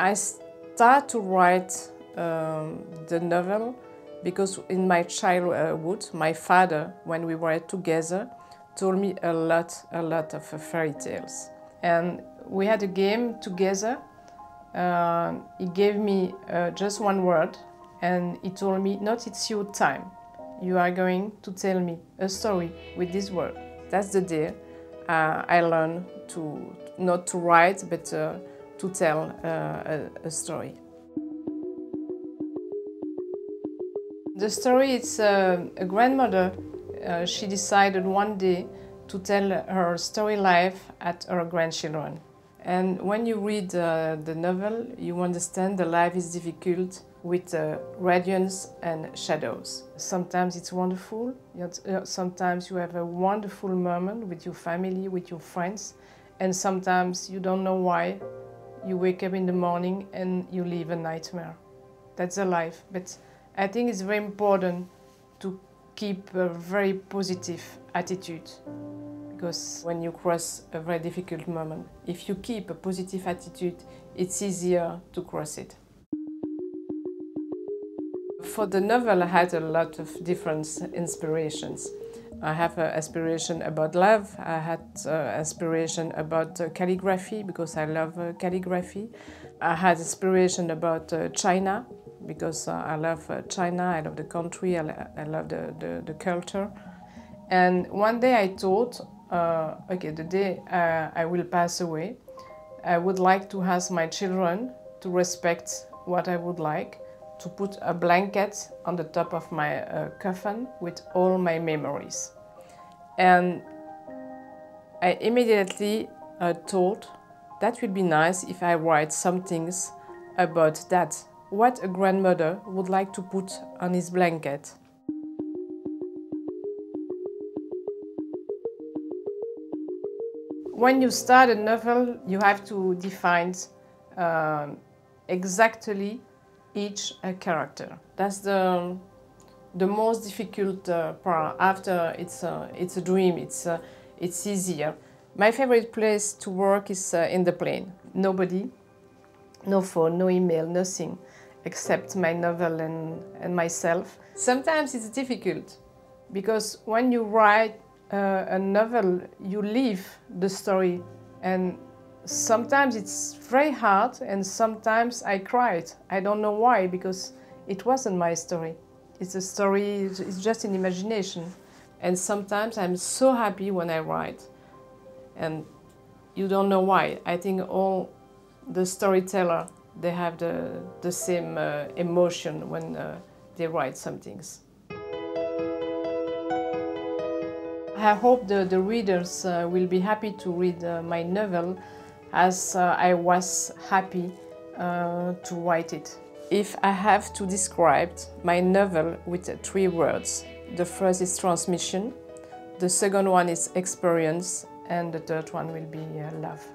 I start to write um, the novel because in my childhood, my father, when we were together, told me a lot, a lot of fairy tales. And we had a game together. Uh, he gave me uh, just one word and he told me, not it's your time. You are going to tell me a story with this word. That's the day uh, I learned to not to write, but uh, to tell uh, a, a, story. The story is uh, a grandmother. Uh, she decided one day to tell her story life at her grandchildren. And when you read uh, the novel, you understand the life is difficult with uh, radiance and shadows. Sometimes it's wonderful, uh, sometimes you have a wonderful moment with your family, with your friends, and sometimes you don't know why. You wake up in the morning and you live a nightmare. That's a life. But I think it's very important to keep a very positive attitude because when you cross a very difficult moment, if you keep a positive attitude, it's easier to cross it. For the novel, I had a lot of different inspirations. I have an aspiration about love. I had uh, inspiration about uh, calligraphy because I love uh, calligraphy. I had aspiration about uh, China because uh, I love uh, China. I love the country. I, I love the, the, the, culture. And one day I thought, okay, the day I will pass away, I would like to ask my children to respect what I would like to put a blanket on the top of my uh, coffin with all my memories. And I immediately uh, thought that would be nice if I write some things about that, what a grandmother would like to put on his blanket. When you start a novel, you have to define uh, exactly each uh, character. That's the the most difficult uh, part. After it's uh, it's a dream. It's it's easier. My favorite place to work is in the plane. Nobody, no phone, no email, nothing, except my novel and and myself. Sometimes it's difficult because when you write uh, a novel, you leave the story and sometimes it's very hard and sometimes I cried. I don't know why because it wasn't my story. It's a story, it's just an imagination. And sometimes I'm so happy when I write. And you don't know why. I think all the storyteller, they have the, the same uh, emotion when uh, they write some things. I hope the, the readers uh, will be happy to read uh, my novel as uh, I was happy uh, to write it. If I have to describe my novel with three words, the first is transmission, the second one is experience, and the third one will be uh, love.